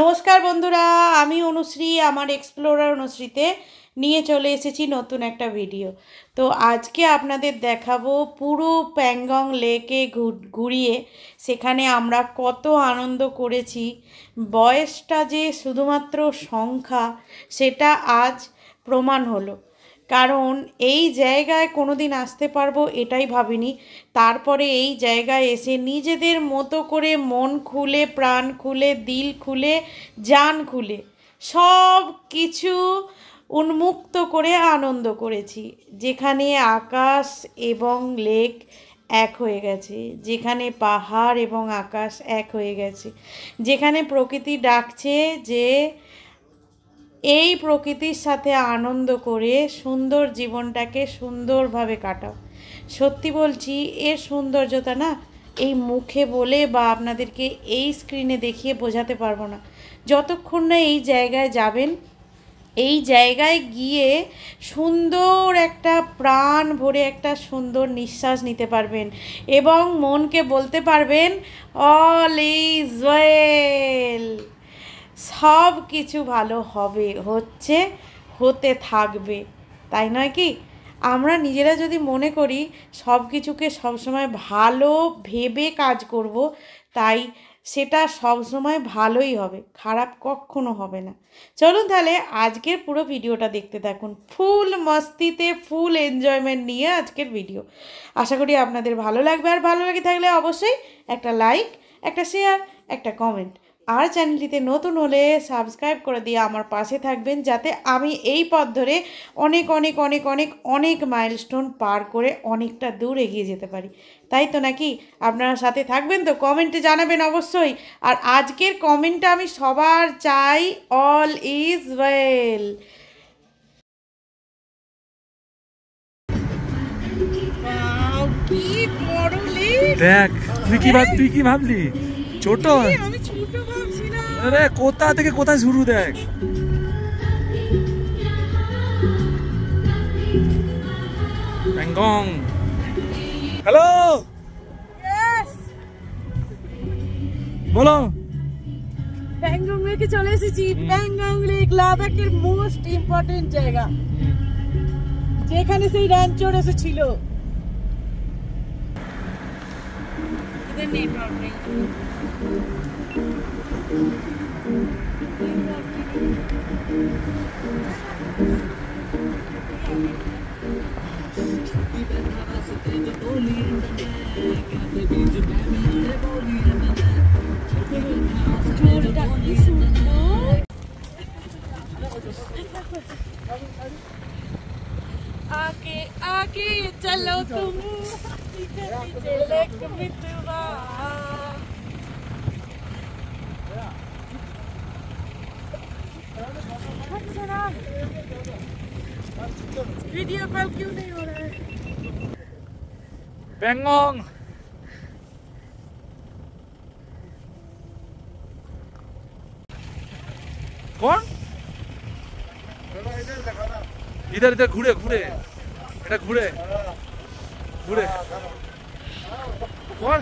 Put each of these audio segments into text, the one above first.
নমস্কার বন্ধুরা, আমি অনুশ্রী, আমার এক্সপ্লোরার অনুশ্রীতে নিয়ে চলে এসেছি নতুন একটা ভিডিও তো আজকে আপনাদের দেখাবো পুরো প্যাংগং লেকে ঘুরিয়ে সেখানে আমরা কত আনন্দ করেছি। বয়সটা যে শুধুমাত্র সংখ্যা, সেটা আজ প্রমাণ হলো। কারণ এই জায়গায় কোনো দিন আসতে পারব এটাই ভাবিনি। তারপরে এই জায়গায় এসে নিজেদের মতো করে মন খুলে, প্রাণ খুলে, দিল খুলে, জান খুলে সব কিছু উন্মুক্ত করে আনন্দ করেছি। যেখানে আকাশ এবং লেক এক হয়ে গেছে, যেখানে পাহাড় এবং আকাশ এক হয়ে গেছে, যেখানে প্রকৃতি ডাকছে যে এই প্রকৃতির সাথে আনন্দ করে সুন্দর জীবনটাকে সুন্দরভাবে কাটাও। সত্যি বলছি, এর সৌন্দর্যতা না এই মুখে বলে বা আপনাদেরকে এই স্ক্রিনে দেখিয়ে বোঝাতে পারব না। যতক্ষণ না এই জায়গায় যাবেন, এই জায়গায় গিয়ে সুন্দর একটা প্রাণ ভরে একটা সুন্দর নিঃশ্বাস নিতে পারবেন এবং মনকে বলতে পারবেন অল ইজ ওয়েল সব কিছু ভালো হবে, হচ্ছে, হতে থাকবে। তাই নয় কি? আমরা নিজেরা যদি মনে করি সব কিছুকে সবসময় ভালো ভেবে কাজ করব, তাই সেটা সবসময় ভালোই হবে, খারাপ কখনো হবে না। চলুন তাহলে আজকের পুরো ভিডিওটা দেখতে থাকুন। ফুল মস্তিতে, ফুল এনজয়মেন্ট নিয়ে আজকের ভিডিও আশা করি আপনাদের ভালো লাগবে। আর ভালো লাগে থাকলে অবশ্যই একটা লাইক একটা শেয়ার একটা কমেন্ট আর চ্যানেলটিতে নতুন হলে সাবস্ক্রাইব করে দিয়ে আমার পাশে থাকবেন যাতে আমি এই পথ ধরে অনেক অনেক অনেক অনেক অনেক মাইলস্টোন পার করে অনেকটা দূর এগিয়ে যেতে পারি। তাই তো নাকি? আপনারা সাথে থাকবেন তো কমেন্টে জানাবেন অবশ্যই। আর আজকের কমেন্টটা আমি সবার চাই অল ইজ ওয়েল দেখ তুই কি ভাব তুই কি ভাবলি? ছোট। আরে কোথা থেকে কোথায় শুরু দেখ? প্যাংগং হ্যালো? বলো। প্যাংগং লেকে চলে এসেছি। প্যাংগং লেক লাদাখের মোস্ট ইম্পর্টেন্ট জায়গা। যেখানে সেই র্যাঞ্চোর এসেছিল। the name lottery. Thank you. आके आके चलो तुम तिलक मितवा वीडियो कॉल क्यों नहीं हो रहा है पेंगोंग कौन इधर लगा ইধার ইধার ঘুরে ঘুরে। এটা ঘুরে। ঘুরে। কোন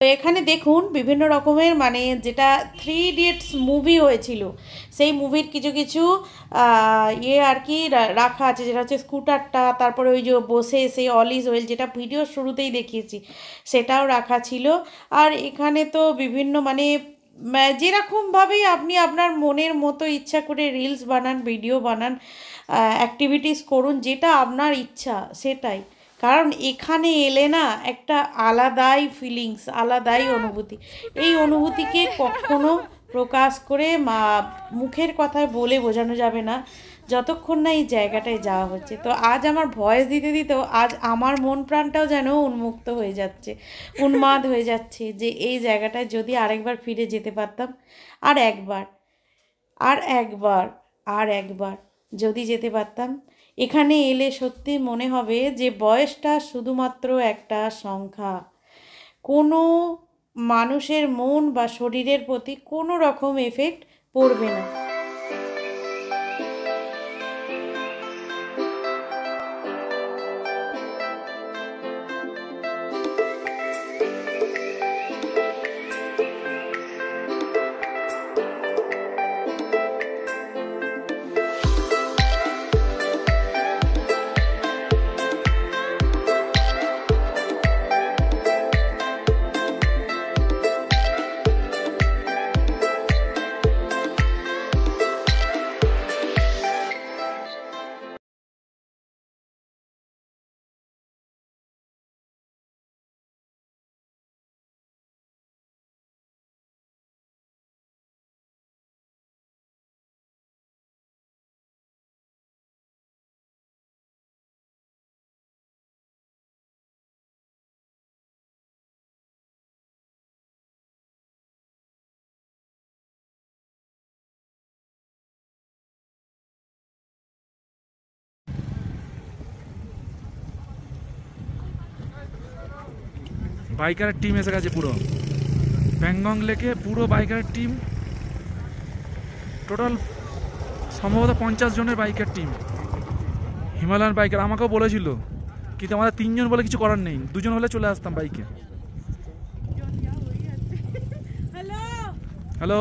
এখানে দেখুন বিভিন্ন রকমের মানে যেটা থ্রি ইডিয়টস মুভি হয়েছিল, সেই মুভির কিছু কিছু ইয়ে আর কি রাখা আছে, যেটা হচ্ছে স্কুটারটা, তারপরে ওই যে বসে সেই অলিজ ওয়েল যেটা ভিডিও শুরুতেই দেখিয়েছি, সেটাও রাখা ছিল। আর এখানে তো বিভিন্ন মানে যেরকমভাবেই আপনি আপনার মনের মতো ইচ্ছা করে রিলস বানান ভিডিও বানান অ্যাক্টিভিটিস করুন, যেটা আপনার ইচ্ছা, সেটাই। কারণ এখানে এলে না একটা আলাদাই ফিলিংস আলাদাই অনুভূতি। এই অনুভূতিকে কখনো প্রকাশ করে মা, মুখের কথায় বলে বোঝানো যাবে না যতক্ষণ না এই জায়গাটায় যাওয়া হচ্ছে। তো আজ আমার ভয়েস দিতে দিতেও আজ আমার মন প্রাণটাও যেন উন্মুক্ত হয়ে যাচ্ছে, উন্মাদ হয়ে যাচ্ছে যে এই জায়গাটায় যদি আরেকবার ফিরে যেতে পারতাম, আর একবার আর একবার আর একবার যদি যেতে পারতাম এখানে এলে সত্যি মনে হবে যে বয়সটা শুধুমাত্র একটা সংখ্যা। কোনো মানুষের মন বা শরীরের প্রতি কোনো রকম এফেক্ট পড়বে না। বাইকারের টিম এসে গেছে পুরো। প্যাংগং লেকে পুরো বাইকারের টিম। টোটাল সম্ভবত পঞ্চাশ জনের বাইকের টিম। হিমালয়ান বাইকার আমাকেও বলেছিল কিন্তু আমাদের তিনজন বলে কিছু করার নেই দুজন হলে চলে আসতাম বাইকে। Hello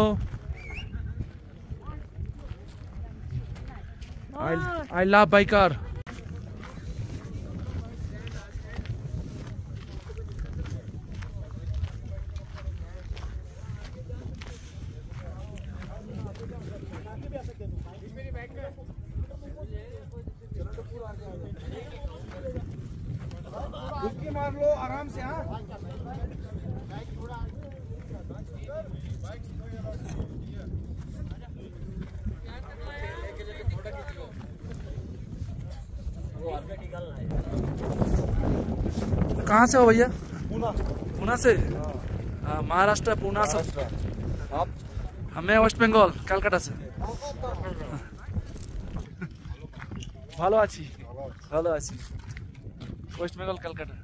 I I love biker डुबकी मार लो आराम से हाँ कहाँ से हो भैया पूना पूना से हाँ, महाराष्ट्र पूना से आप हमें ওয়েস্ট বেঙ্গল ক্যালকাটা से ভালো আছি ভালো আছি ওয়েস্ট বেঙ্গল ক্যালকাটা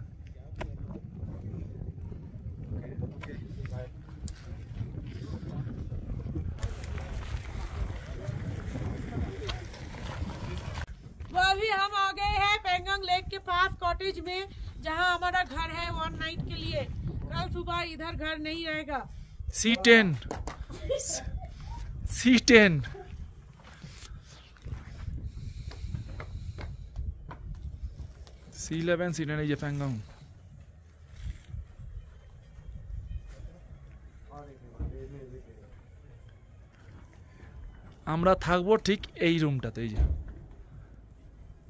पास कॉटेज में जहां हमारा घर है वन नाइट के लिए कल सुबह इधर घर नहीं रहेगा C ten C ten C eleven C ten এই যে প্যাংগং আমরা থাকবো ঠিক এই রুমটাতে এই যে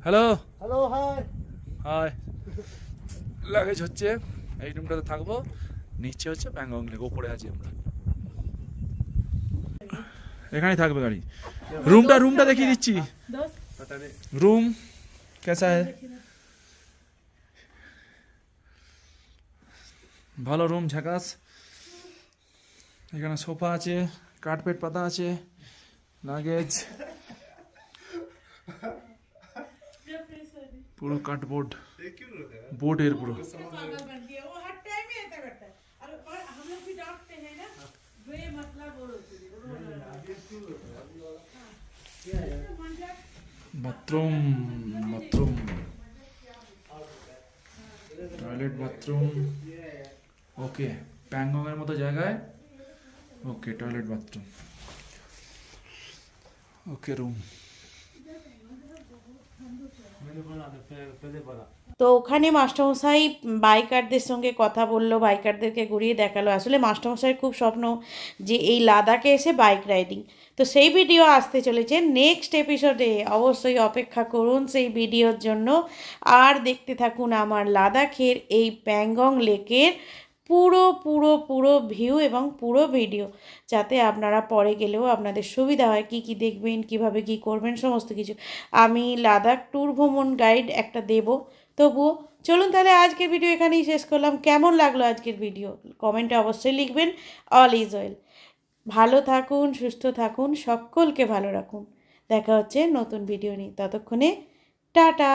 হ্যালো हेलो हाय আর লাগেজ হচ্ছে, এই রুমটাতে থাকব। নিচে হচ্ছে প্যাংগং লেক ওপরে আছি আমরা। এখানেই থাকবে গাড়ি। রুমটা রুমটা দেখিয়ে দিচ্ছি। রুম কেসা ভালো রুম ঝাকাস। এখানে সোফা আছে কার্পেট পাতা আছে লাগেজ डांटते हैं ना वे मतलब वो bathroom bathroom toilet bathroom okay প্যাংগংয়ের মতো জায়গায় okay toilet bathroom okay room তো ওখানে মাস্টারমশাই বাইকারদের সঙ্গে কথা বলল, বাইকারদেরকে ঘুরিয়ে দেখাল। আসলে মাস্টারমশাইয়ের খুব স্বপ্ন যে এই লাদাখে এসে বাইক রাইডিং। তো সেই ভিডিও আসতে চলেছে নেক্সট এপিসোডে। অবশ্যই অপেক্ষা করুন সেই ভিডিওর জন্য। আর দেখতে থাকুন আমার লাদাখের এই প্যাংগং লেকের পুরো পুরো পুরো ভিউ এবং পুরো ভিডিও যাতে আপনারা পরে গেলেও আপনাদের সুবিধা হয় কি কি দেখবেন, কীভাবে কি করবেন, সমস্ত কিছু। আমি লাদাখ ট্যুর ভ্রমণ গাইড একটা দেব। তবুও চলুন তাহলে আজকের ভিডিও এখানেই শেষ করলাম। কেমন লাগল আজকের ভিডিও কমেন্টে অবশ্যই লিখবেন। অল ইজ ওয়েল ভালো থাকুন, সুস্থ থাকুন, সকলকে ভালো রাখুন। দেখা হচ্ছে নতুন ভিডিও নিয়ে। ততক্ষণে টাটা!